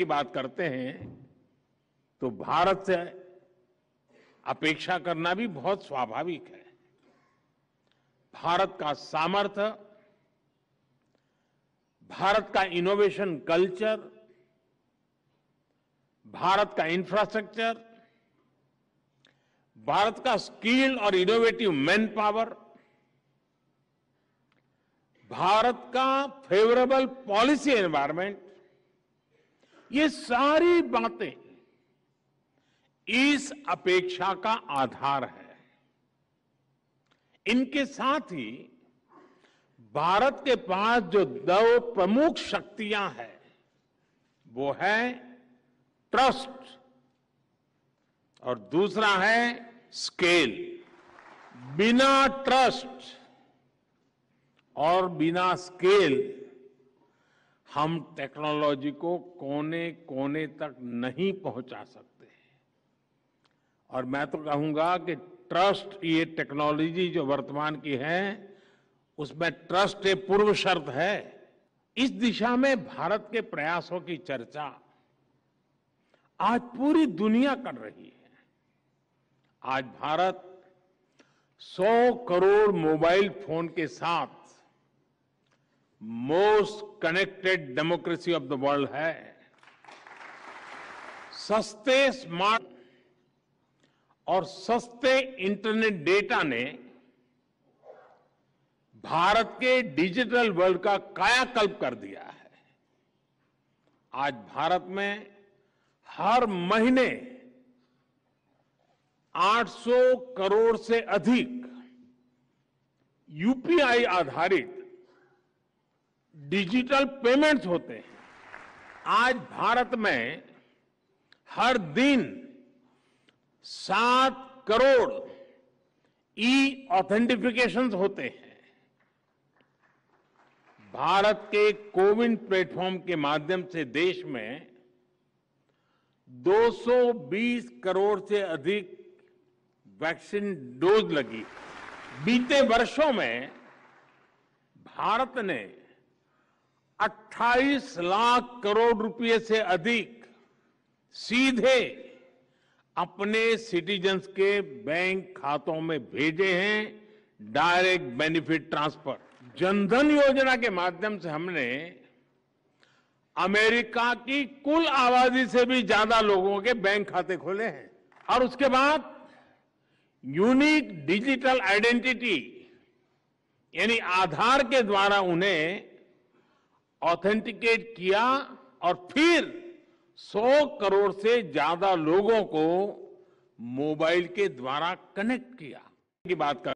की बात करते हैं तो भारत से अपेक्षा करना भी बहुत स्वाभाविक है। भारत का सामर्थ्य, भारत का इनोवेशन कल्चर भारत का इंफ्रास्ट्रक्चर भारत का स्किल और इनोवेटिव मैन पावर भारत का फेवरेबल पॉलिसी एनवायरमेंट ये सारी बातें इस अपेक्षा का आधार है। इनके साथ ही भारत के पास जो दो प्रमुख शक्तियाँ हैं, वो है ट्रस्ट और दूसरा है स्केल। बिना ट्रस्ट और बिना स्केल हम टेक्नोलॉजी को कोने कोने तक नहीं पहुँचा सकते और मैं तो कहूँगा कि ट्रस्ट ये टेक्नोलॉजी जो वर्तमान की है, उसमें ट्रस्ट एक पूर्व शर्त है। इस दिशा में भारत के प्रयासों की चर्चा आज पूरी दुनिया कर रही है। आज भारत 100 करोड़ मोबाइल फ़ोन के साथ most connected democracy of the world है सस्ते स्मार्ट और सस्ते इंटरनेट डेटा ने भारत के डिजिटल वर्ल्ड का कायाकल्प कर दिया है। आज भारत में हर महीने 800 करोड़ से अधिक यूपीआई आधारित डिजिटल पेमेंट्स होते हैं। आज भारत में हर दिन सात करोड़ ई ऑथेंटिफिकेशन होते हैं। भारत के कोविन प्लेटफॉर्म के माध्यम से देश में 220 करोड़ से अधिक वैक्सीन डोज लगी। बीते वर्षों में भारत ने 28 लाख करोड़ रुपए से अधिक सीधे अपने सिटीजन्स के बैंक खातों में भेजे हैं डायरेक्ट बेनिफिट ट्रांसफ़र जनधन योजना के माध्यम से हमने अमेरिका की कुल आबादी से भी ज़्यादा लोगों के बैंक खाते खोले हैं। और उसके बाद यूनिक डिजिटल आइडेंटिटी यानी आधार के द्वारा उन्हें ऑथेंटिकेट किया और फिर 100 करोड़ से ज़्यादा लोगों को मोबाइल के द्वारा कनेक्ट किया। की बात कर